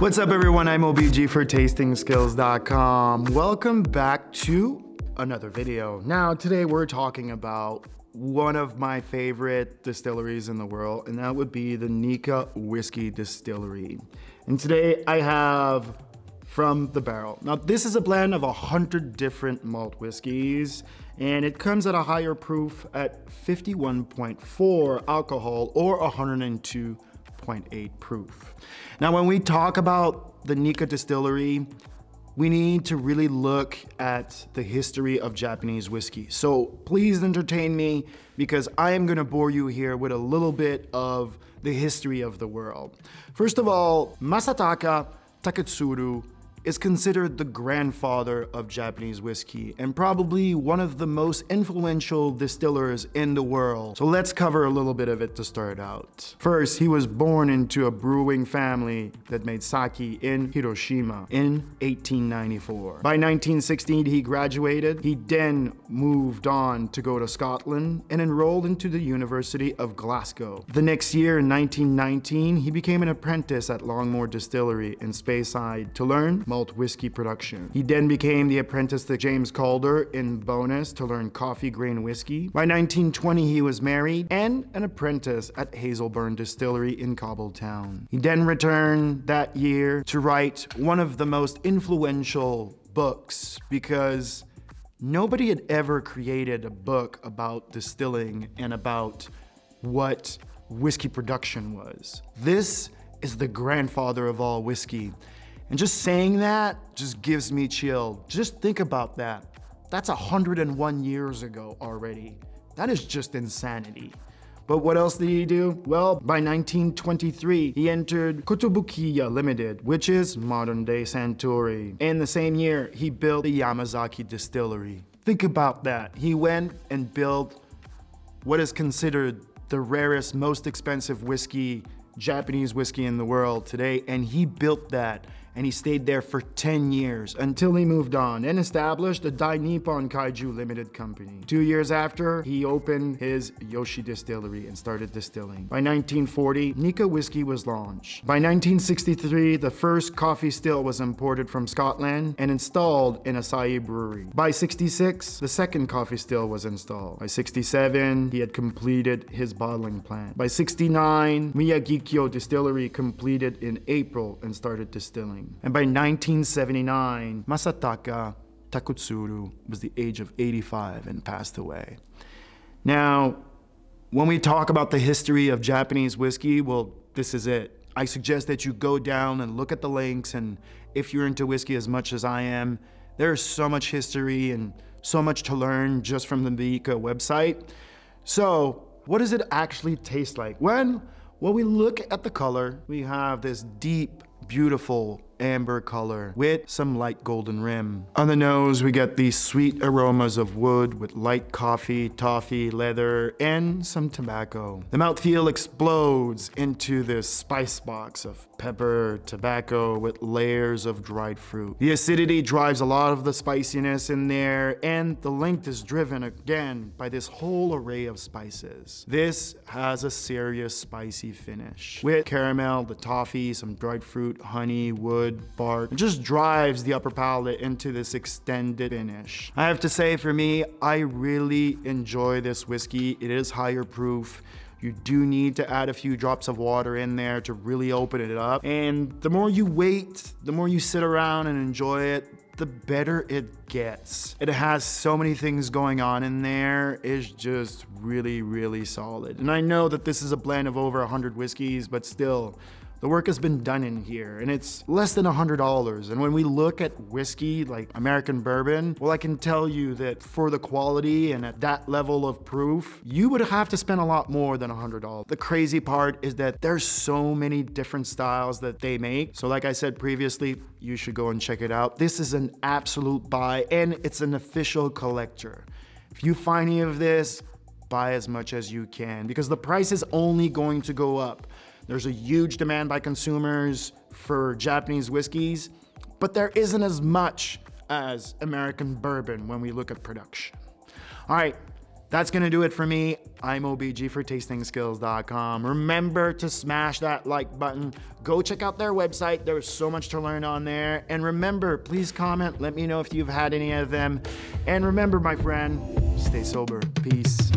What's up, everyone? I'm OBG for TastingSkilz.com. Welcome back to another video. Now, today we're talking about one of my favorite distilleries in the world, and that would be the Nikka Whiskey Distillery. And today I have from the barrel. Now, this is a blend of a hundred different malt whiskeys, and it comes at a higher proof at 51.4 alcohol or 102 6.8 proof. Now, when we talk about the Nikka distillery, we need to really look at the history of Japanese whiskey. So please entertain me because I am gonna bore you here with a little bit of the history of the world. First of all, Masataka Taketsuru is considered the grandfather of Japanese whiskey and probably one of the most influential distillers in the world. So let's cover a little bit of it to start out. First, he was born into a brewing family that made sake in Hiroshima in 1894. By 1916, he graduated. He then moved on to go to Scotland and enrolled into the University of Glasgow. The next year, in 1919, he became an apprentice at Longmorn Distillery in Speyside to learn malt whiskey production. He then became the apprentice to James Calder in Bo'ness to learn Coffey grain whiskey. By 1920, he was married and an apprentice at Hazelburn Distillery in Campbeltown. He then returned that year to write one of the most influential books because nobody had ever created a book about distilling and about what whiskey production was. This is the grandfather of all whiskey. And just saying that just gives me chill. Just think about that. That's 101 years ago already. That is just insanity. But what else did he do? Well, by 1923, he entered Kotobukiya Limited, which is modern day Suntory. In the same year, he built the Yamazaki distillery. Think about that. He went and built what is considered the rarest, most expensive whiskey, Japanese whiskey in the world today, and he built that and he stayed there for 10 years until he moved on and established the Dai Nippon Kaju Limited Company. Two years after, he opened his Yoichi Distillery and started distilling. By 1940, Nikka whiskey was launched. By 1963, the first Coffey still was imported from Scotland and installed in Asahi Brewery. By 66, the second Coffey still was installed. By 67, he had completed his bottling plant. By 69, Miyagikyo Distillery completed in April and started distilling. And by 1979, Masataka Taketsuru was the age of 85 and passed away. Now, when we talk about the history of Japanese whiskey, well, this is it. I suggest that you go down and look at the links, and if you're into whiskey as much as I am, there's so much history and so much to learn just from the Nikka website. So, what does it actually taste like? When, when we look at the color, we have this deep, beautiful amber color with some light golden rim. On the nose, we get these sweet aromas of wood with light coffee, toffee, leather, and some tobacco. The mouthfeel explodes into this spice box of pepper, tobacco with layers of dried fruit. The acidity drives a lot of the spiciness in there, and the length is driven again by this whole array of spices. This has a serious spicy finish with caramel, the toffee, some dried fruit, honey, wood, bark. It just drives the upper palate into this extended finish. I have to say for me, I really enjoy this whiskey. It is higher proof. You do need to add a few drops of water in there to really open it up. And the more you wait, the more you sit around and enjoy it, the better it gets. It has so many things going on in there. It's just really, really solid. And I know that this is a blend of over 100 whiskeys, but still, the work has been done in here and it's less than $100. And when we look at whiskey like American bourbon, well, I can tell you that for the quality and at that level of proof, you would have to spend a lot more than $100. The crazy part is that there's so many different styles that they make. So like I said previously, you should go and check it out. This is an absolute buy and it's an official collector. If you find any of this, buy as much as you can because the price is only going to go up. There's a huge demand by consumers for Japanese whiskeys, but there isn't as much as American bourbon when we look at production. All right, That's gonna do it for me. I'm OBG for tastingskilz.com. Remember to smash that like button. Go check out their website. There's so much to learn on there. And remember, please comment. Let me know if you've had any of them. And remember, my friend, stay sober. Peace.